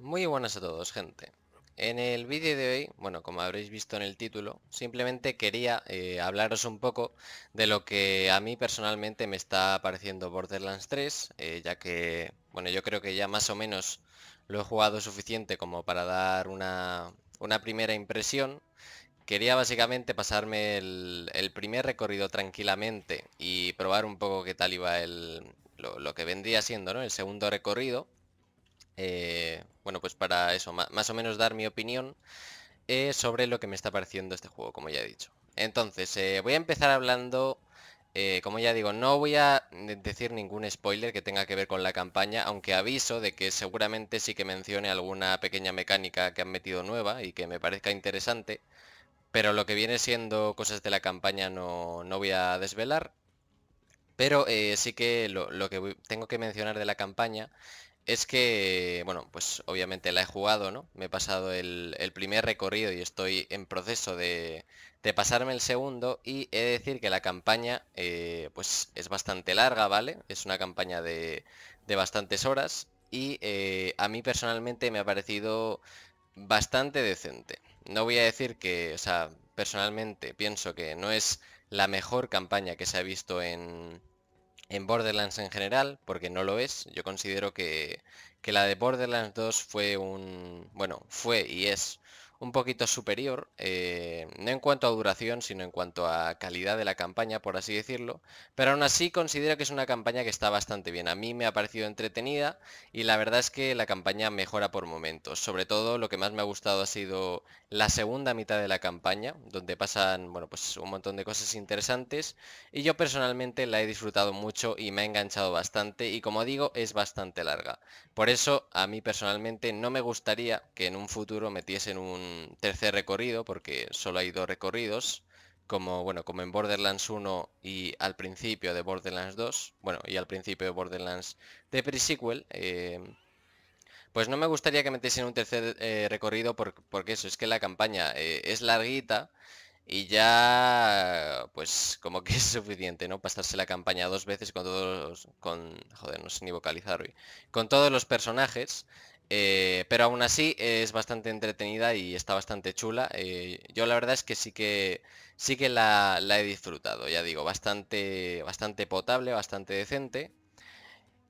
Muy buenas a todos, gente. En el vídeo de hoy, bueno, como habréis visto en el título, simplemente quería eh, hablaros un poco de lo que a mí personalmente me está pareciendo Borderlands 3, eh, ya que, bueno, yo creo que ya más o menos lo he jugado suficiente como para dar una, una primera impresión. Quería básicamente pasarme el, primer recorrido tranquilamente y probar un poco qué tal iba el, lo, lo que vendría siendo, ¿no? El segundo recorrido eh, bueno, pues para eso, más o menos dar mi opinión eh, sobre lo que me está pareciendo este juego, como ya he dicho. Entonces, eh, voy a empezar hablando, como ya digo, no voy a decir ningún spoiler que tenga que ver con la campaña, aunque aviso de que seguramente sí que mencione alguna pequeña mecánica que han metido nueva y que me parezca interesante, pero lo que viene siendo cosas de la campaña no, no voy a desvelar. Pero sí que lo, lo que tengo que mencionar de la campaña es que, bueno, pues obviamente la he jugado, ¿no? Me he pasado el, primer recorrido y estoy en proceso de, pasarme el segundo y he de decir que la campaña eh, pues es bastante larga, ¿vale? Es una campaña de, bastantes horas y eh, a mí personalmente me ha parecido bastante decente. No voy a decir que, o sea, personalmente pienso que no es la mejor campaña que se ha visto en, en Borderlands en general, porque no lo es. Yo considero que, que la de Borderlands 2 fue un... bueno, fue y es un poquito superior, eh, no en cuanto a duración, sino en cuanto a calidad de la campaña, por así decirlo, pero aún así considero que es una campaña que está bastante bien. A mí me ha parecido entretenida y la verdad es que la campaña mejora por momentos. Sobre todo lo que más me ha gustado ha sido la segunda mitad de la campaña, donde pasan, bueno, pues un montón de cosas interesantes y yo personalmente la he disfrutado mucho y me ha enganchado bastante y como digo, es bastante larga. Por eso, a mí personalmente no me gustaría que en un futuro metiesen un tercer recorrido, porque solo hay dos recorridos, como, bueno, como en Borderlands 1 y al principio de Borderlands 2, bueno, y al principio de Borderlands de pre-sequel, eh, pues no me gustaría que metiesen un tercer eh, recorrido porque eso, es que la campaña eh, es larguita y ya, pues como que es suficiente, ¿no? Pasarse la campaña dos veces con todos con, joder, no sé ni vocalizar hoy, con todos los personajes eh, pero aún así es bastante entretenida y está bastante chula. Eh, yo la verdad es que sí que sí que la, he disfrutado, ya digo, bastante, bastante potable, bastante decente.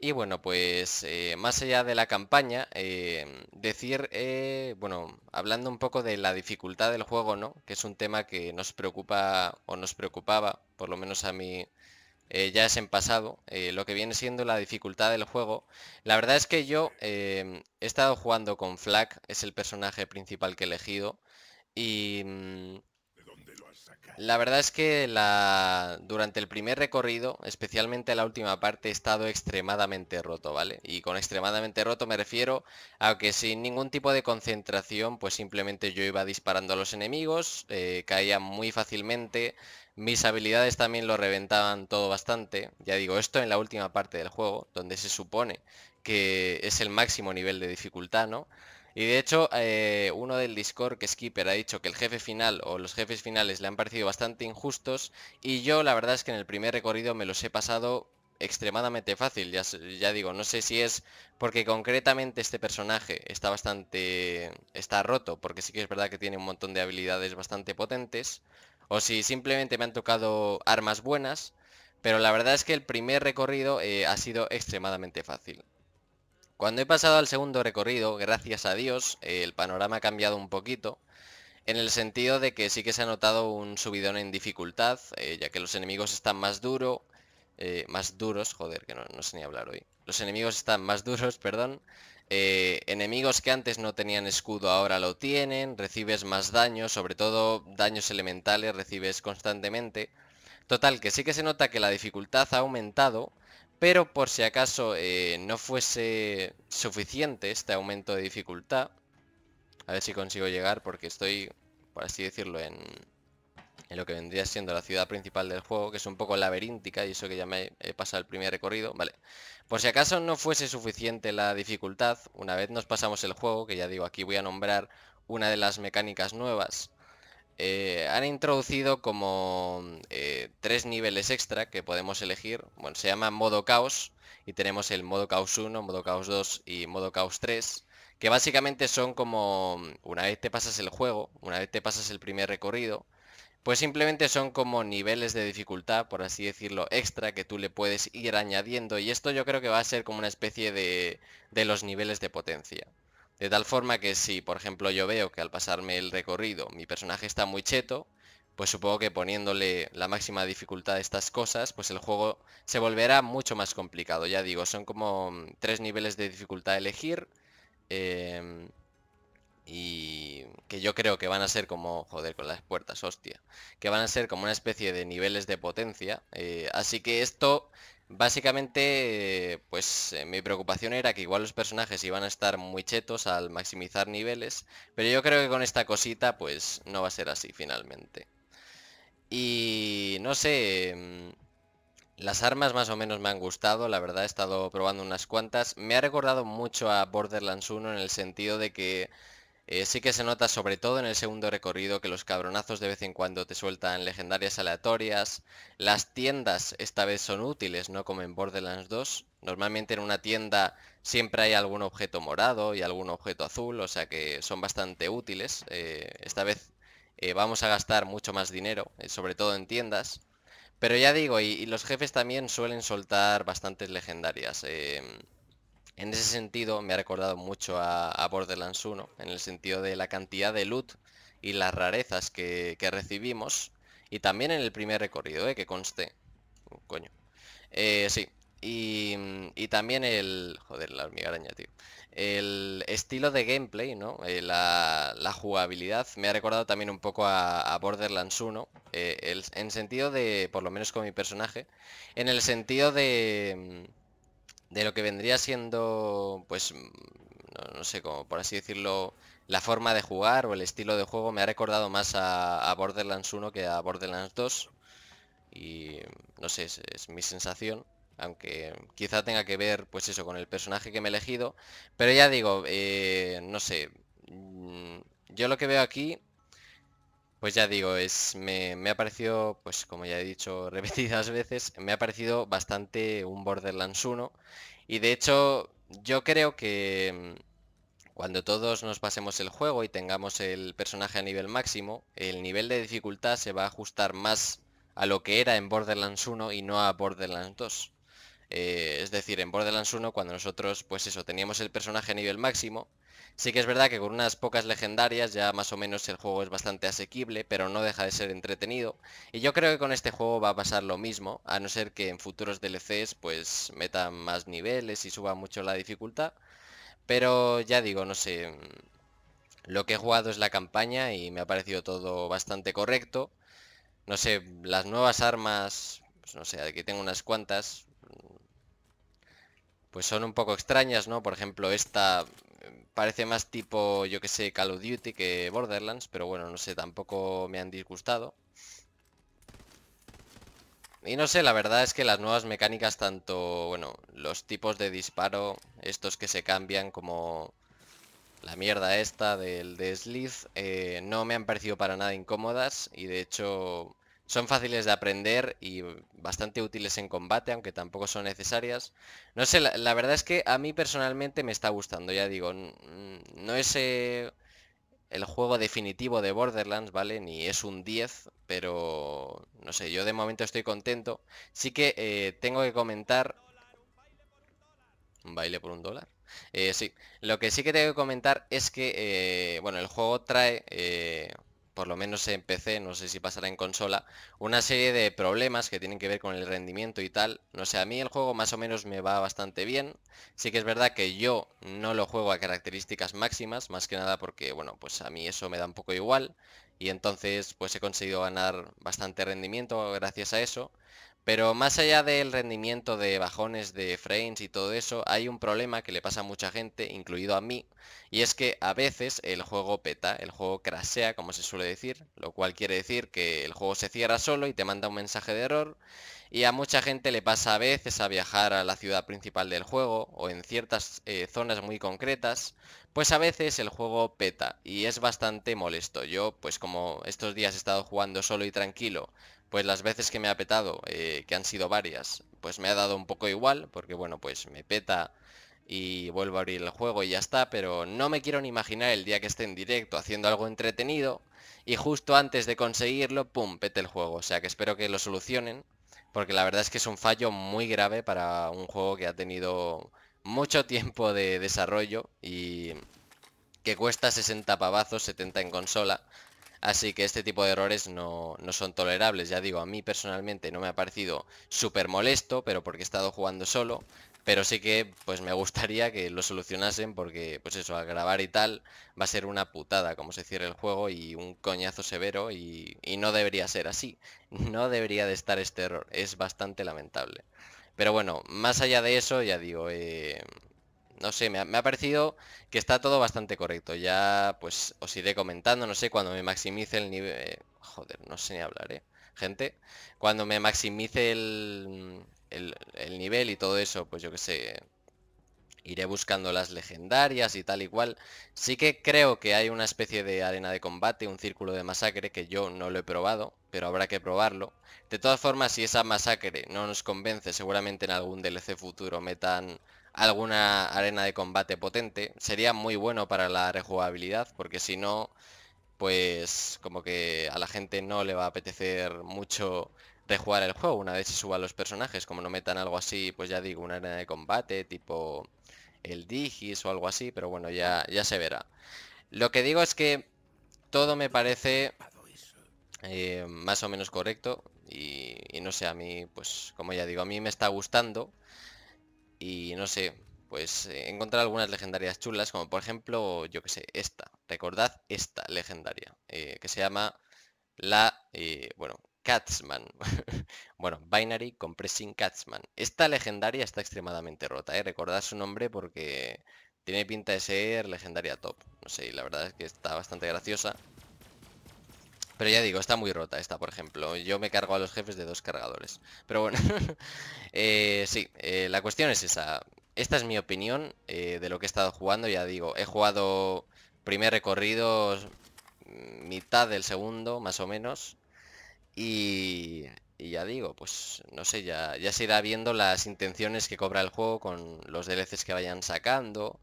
Y bueno, pues eh, más allá de la campaña, decir, bueno, hablando un poco de la dificultad del juego, ¿no? Que es un tema que nos preocupa o nos preocupaba, por lo menos a mí eh, ya es en pasado, eh, lo que viene siendo la dificultad del juego. La verdad es que yo em, he estado jugando con Flag, es el personaje principal que he elegido, y mm, la verdad es que la... durante el primer recorrido, especialmente la última parte, he estado extremadamente roto, ¿vale? Y con extremadamente roto me refiero a que sin ningún tipo de concentración, pues simplemente yo iba disparando a los enemigos, eh, caía muy fácilmente, mis habilidades también lo reventaban todo bastante. Ya digo, esto en la última parte del juego, donde se supone que es el máximo nivel de dificultad, ¿no? Y de hecho, eh, uno del Discord, que es Keeper, ha dicho que el jefe final o los jefes finales le han parecido bastante injustos. Y yo la verdad es que en el primer recorrido me los he pasado extremadamente fácil. Ya, ya digo, no sé si es porque concretamente este personaje está bastante... está roto, porque sí que es verdad que tiene un montón de habilidades bastante potentes o si simplemente me han tocado armas buenas, pero la verdad es que el primer recorrido eh, ha sido extremadamente fácil. Cuando he pasado al segundo recorrido, gracias a Dios, eh, el panorama ha cambiado un poquito, en el sentido de que sí que se ha notado un subidón en dificultad, eh, ya que los enemigos están más duros, más duros, joder, que no, no sé ni hablar hoy. Los enemigos están más duros, perdón, eh, enemigos que antes no tenían escudo ahora lo tienen, recibes más daño, sobre todo daños elementales recibes constantemente. Total, que sí que se nota que la dificultad ha aumentado, pero por si acaso eh, no fuese suficiente este aumento de dificultad, a ver si consigo llegar porque estoy, por así decirlo, en, en lo que vendría siendo la ciudad principal del juego, que es un poco laberíntica y eso que ya me he pasado el primer recorrido, vale. Por si acaso no fuese suficiente la dificultad, una vez nos pasamos el juego, que ya digo, aquí voy a nombrar una de las mecánicas nuevas, eh, han introducido como eh, tres niveles extra que podemos elegir. Bueno, se llama modo caos y tenemos el modo caos 1, modo caos 2 y modo caos 3 que básicamente son como, una vez te pasas el juego, una vez te pasas el primer recorrido, pues simplemente son como niveles de dificultad, por así decirlo, extra que tú le puedes ir añadiendo y esto yo creo que va a ser como una especie de, de los niveles de potencia. De tal forma que si, por ejemplo, yo veo que al pasarme el recorrido mi personaje está muy cheto, pues supongo que poniéndole la máxima dificultad a estas cosas, pues el juego se volverá mucho más complicado. Ya digo, son como mm, tres niveles de dificultad a elegir. Em, y que yo creo que van a ser como, joder, con las puertas, hostia, que van a ser como una especie de niveles de potencia. Eh, así que esto, básicamente, pues eh, mi preocupación era que igual los personajes iban a estar muy chetos al maximizar niveles, pero yo creo que con esta cosita, pues no va a ser así finalmente. Y no sé, mm, las armas más o menos me han gustado, la verdad he estado probando unas cuantas. Me ha recordado mucho a Borderlands 1 en el sentido de que eh, sí que se nota sobre todo en el segundo recorrido que los cabronazos de vez en cuando te sueltan legendarias aleatorias. Las tiendas esta vez son útiles, no como en Borderlands 2. Normalmente en una tienda siempre hay algún objeto morado y algún objeto azul, o sea que son bastante útiles. Eh, esta vez eh, vamos a gastar mucho más dinero, sobre todo en tiendas. Pero ya digo, y, los jefes también suelen soltar bastantes legendarias. En ese sentido me ha recordado mucho a, Borderlands 1, en el sentido de la cantidad de loot y las rarezas que, recibimos. Y también en el primer recorrido, eh, que conste. Coño. sí. Y, también el... Joder, la hormiga araña, tío el estilo de gameplay, ¿no? Eh, la, jugabilidad me ha recordado también un poco a, Borderlands 1, eh, en sentido de, por lo menos con mi personaje, en el sentido de, de lo que vendría siendo, pues, mm, no, sé, como por así decirlo, la forma de jugar o el estilo de juego me ha recordado más a, Borderlands 1 que a Borderlands 2 y no sé, es mi sensación aunque quizá tenga que ver, pues eso, con el personaje que me he elegido. Pero ya digo, eh, no sé, mm, yo lo que veo aquí, pues ya digo, es me, me, ha parecido, pues como ya he dicho repetidas veces, me ha parecido bastante un Borderlands 1. Y de hecho, yo creo que mm, cuando todos nos pasemos el juego y tengamos el personaje a nivel máximo, el nivel de dificultad se va a ajustar más a lo que era en Borderlands 1 y no a Borderlands 2. Eh, es decir, en Borderlands 1, cuando nosotros, pues eso, teníamos el personaje a nivel máximo, sí que es verdad que con unas pocas legendarias ya más o menos el juego es bastante asequible, pero no deja de ser entretenido. Y yo creo que con este juego va a pasar lo mismo, a no ser que en futuros DLCs pues metan más niveles y suba mucho la dificultad. Pero ya digo, no sé, lo que he jugado es la campaña y me ha parecido todo bastante correcto. No sé, las nuevas armas, pues no sé, aquí tengo unas cuantas, pues son un poco extrañas, ¿no? Por ejemplo, esta eh, parece más tipo, yo que sé, Call of Duty que Borderlands, pero bueno, no sé, tampoco me han disgustado. Y no sé, la verdad es que las nuevas mecánicas, tanto, bueno, los tipos de disparo, estos que se cambian como la mierda esta del de Slith, eh, no me han parecido para nada incómodas y de hecho son fáciles de aprender y bastante útiles en combate, aunque tampoco son necesarias. No sé, la, verdad es que a mí personalmente me está gustando, ya digo, no es eh, el juego definitivo de Borderlands, ¿vale? Ni es un 10, pero no sé, yo de momento estoy contento. Sí que eh, tengo que comentar... Un baile por un dólar. Eh, sí, lo que sí que tengo que comentar es que, bueno, el juego trae por lo menos en PC, no sé si pasará en consola, una serie de problemas que tienen que ver con el rendimiento y tal. No sé, a mí el juego más o menos me va bastante bien. Sí que es verdad que yo no lo juego a características máximas, más que nada porque, bueno, pues a mí eso me da un poco igual. Y entonces pues he conseguido ganar bastante rendimiento gracias a eso. Pero más allá del rendimiento de bajones de frames y todo eso, hay un problema que le pasa a mucha gente, incluido a mí, y es que a veces el juego peta, el juego crashea, como se suele decir, lo cual quiere decir que el juego se cierra solo y te manda un mensaje de error, y a mucha gente le pasa a veces a viajar a la ciudad principal del juego o en ciertas eh, zonas muy concretas, pues a veces el juego peta y es bastante molesto. Yo, pues como estos días he estado jugando solo y tranquilo, pues las veces que me ha petado, eh, que han sido varias, pues me ha dado un poco igual, porque bueno, pues me peta y vuelvo a abrir el juego y ya está, pero no me quiero ni imaginar el día que esté en directo haciendo algo entretenido y justo antes de conseguirlo, pum, pete el juego. O sea que espero que lo solucionen, porque la verdad es que es un fallo muy grave para un juego que ha tenido mucho tiempo de desarrollo y que cuesta 60 pavazos, 70 en consola. Así que este tipo de errores no, no, son tolerables. Ya digo, a mí personalmente no me ha parecido súper molesto, pero porque he estado jugando solo. Pero sí que pues me gustaría que lo solucionasen porque pues eso, al grabar y tal va a ser una putada como se cierre el juego y un coñazo severo y, no debería ser así. No debería de estar este error. Es bastante lamentable. Pero bueno, más allá de eso, ya digo, eh, no sé, me ha, parecido que está todo bastante correcto. Ya pues os iré comentando, no sé, cuando me maximice el nivel... joder, no sé ni hablar, ¿eh? Gente, cuando me maximice el, el, nivel y todo eso, pues yo que sé, iré buscando las legendarias y tal y cual. Sí que creo que hay una especie de arena de combate, un círculo de masacre que yo no lo he probado, pero habrá que probarlo. De todas formas, si esa masacre no nos convence, seguramente en algún DLC futuro metan alguna arena de combate potente. Sería muy bueno para la rejugabilidad, porque si no, pues como que a la gente no le va a apetecer mucho jugar el juego una vez se suban los personajes. Como no metan algo así, pues ya digo, una arena de combate tipo el Digis o algo así, pero bueno, ya, ya se verá. Lo que digo es que todo me parece eh, más o menos correcto y, no sé, a mí, pues como ya digo, a mí me está gustando y no sé, pues eh, encontrar algunas legendarias chulas, como por ejemplo, yo que sé, esta, recordad esta legendaria, eh, que se llama la, bueno, Catsman. bueno, Binary Compressing Catsman. Esta legendaria está extremadamente rota, ¿eh? Recordad su nombre porque tiene pinta de ser legendaria top. No sé, la verdad es que está bastante graciosa. Pero ya digo, está muy rota esta, por ejemplo. Yo me cargo a los jefes de dos cargadores. Pero bueno, eh, sí, eh, la cuestión es esa. Esta es mi opinión eh, de lo que he estado jugando. Ya digo, he jugado primer recorrido, mitad del segundo, más o menos. Y, ya digo, pues no sé, ya, ya se irá viendo las intenciones que cobra el juego con los DLCs que vayan sacando.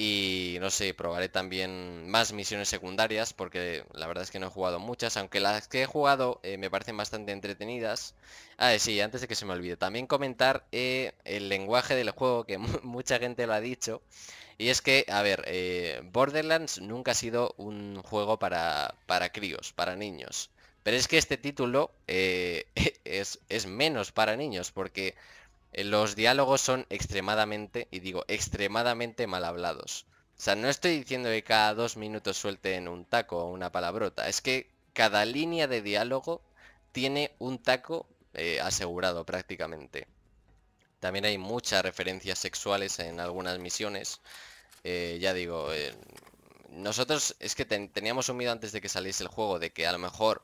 Y no sé, probaré también más misiones secundarias porque la verdad es que no he jugado muchas, aunque las que he jugado eh, me parecen bastante entretenidas. Ah, sí, antes de que se me olvide, también comentar eh, el lenguaje del juego que mucha gente lo ha dicho. Y es que, a ver, eh, Borderlands nunca ha sido un juego para, para críos, para niños. Pero es que este título eh, es, es, menos para niños porque eh, los diálogos son extremadamente, y digo, extremadamente mal hablados. O sea, no estoy diciendo que cada dos minutos suelten un taco o una palabrota. Es que cada línea de diálogo tiene un taco eh, asegurado prácticamente. También hay muchas referencias sexuales en algunas misiones. ya digo, nosotros es que teníamos un miedo antes de que saliese el juego de que a lo mejor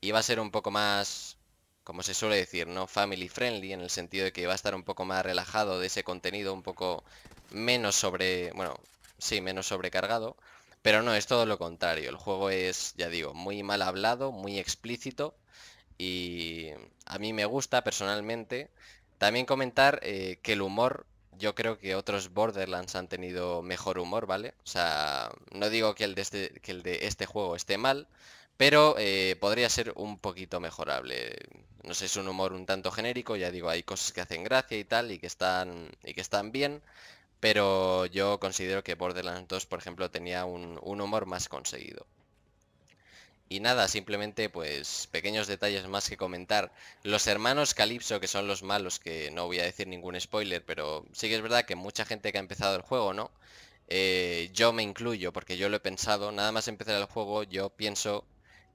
iba a ser un poco más, como se suele decir, ¿no? Family friendly, en el sentido de que iba a estar un poco más relajado de ese contenido, un poco menos sobre, bueno, sí, menos sobrecargado. Pero no, es todo lo contrario. El juego es, ya digo, muy mal hablado, muy explícito. Y a mí me gusta personalmente. También comentar eh, que el humor, yo creo que otros Borderlands han tenido mejor humor, ¿vale? O sea, no digo que el de este, que el de este juego esté mal, pero eh, podría ser un poquito mejorable. No sé, es un humor un tanto genérico, ya digo, hay cosas que hacen gracia y tal, y que están, y que están bien, pero yo considero que Borderlands 2, por ejemplo, tenía un, humor más conseguido. Y nada, simplemente pues pequeños detalles más que comentar. Los hermanos Calypso, que son los malos, que no voy a decir ningún spoiler, pero sí que es verdad que mucha gente que ha empezado el juego, ¿no? Eh, yo me incluyo, porque yo lo he pensado, nada más empezar el juego, yo pienso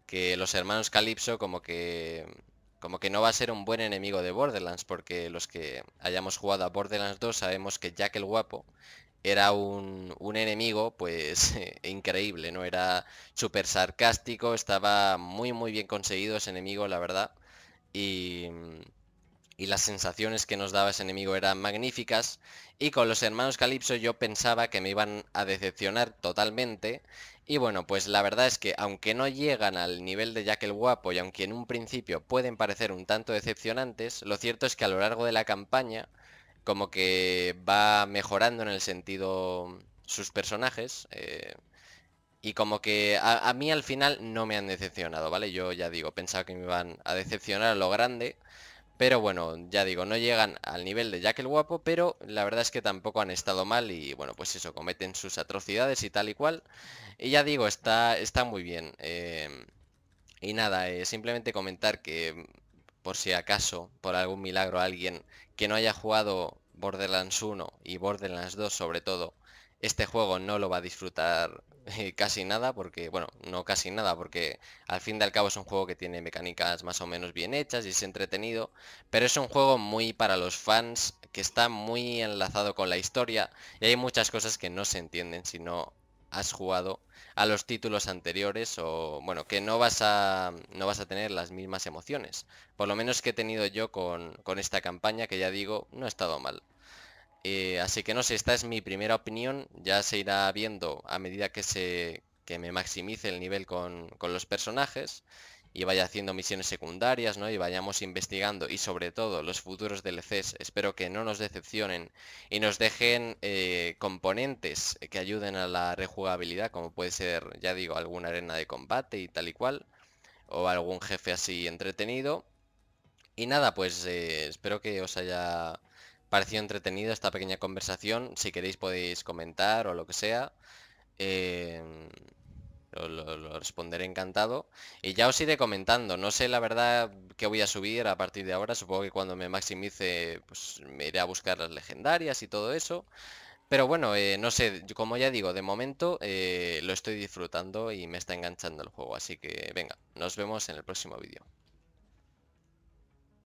que los hermanos Calypso como que como que no va a ser un buen enemigo de Borderlands, porque los que hayamos jugado a Borderlands 2 sabemos que Jack el Guapo era un, un enemigo pues increíble, ¿no? Era súper sarcástico, estaba muy muy bien conseguido ese enemigo, la verdad. Y, y las sensaciones que nos daba ese enemigo eran magníficas. Y con los hermanos Calypso yo pensaba que me iban a decepcionar totalmente. Y bueno, pues la verdad es que aunque no llegan al nivel de Jack el Guapo y aunque en un principio pueden parecer un tanto decepcionantes, lo cierto es que a lo largo de la campaña como que va mejorando en el sentido sus personajes. Eh, y como que a, mí al final no me han decepcionado, ¿vale? Yo ya digo, pensaba que me iban a decepcionar a lo grande. Pero bueno, ya digo, no llegan al nivel de Jack el Guapo, pero la verdad es que tampoco han estado mal y bueno, pues eso, cometen sus atrocidades y tal y cual. Y ya digo, está, está muy bien. Eh, y nada, eh, simplemente comentar que por si acaso, por algún milagro, alguien que no haya jugado Borderlands 1 y Borderlands 2 sobre todo, este juego no lo va a disfrutar casi nada, porque, bueno, no casi nada, porque al fin y al cabo es un juego que tiene mecánicas más o menos bien hechas y es entretenido, pero es un juego muy para los fans, que está muy enlazado con la historia y hay muchas cosas que no se entienden si no has jugado a los títulos anteriores o bueno que no vas a no vas a tener las mismas emociones. Por lo menos que he tenido yo con, con esta campaña que ya digo no ha estado mal eh, así que no sé esta es mi primera opinión ya se irá viendo a medida que se que me maximice el nivel con, con los personajes y vaya haciendo misiones secundarias, ¿no? Y vayamos investigando y sobre todo los futuros DLCs, espero que no nos decepcionen y nos dejen eh, componentes que ayuden a la rejugabilidad, como puede ser, ya digo, alguna arena de combate y tal y cual, o algún jefe así entretenido. Y nada, pues eh, espero que os haya parecido entretenido esta pequeña conversación. Si queréis podéis comentar o lo que sea. Eh, lo, responderé encantado. Y ya os iré comentando. No sé la verdad qué voy a subir a partir de ahora. Supongo que cuando me maximice, pues me iré a buscar las legendarias y todo eso. Pero bueno, eh, no sé, como ya digo, de momento eh, lo estoy disfrutando y me está enganchando el juego. Así que venga, nos vemos en el próximo vídeo.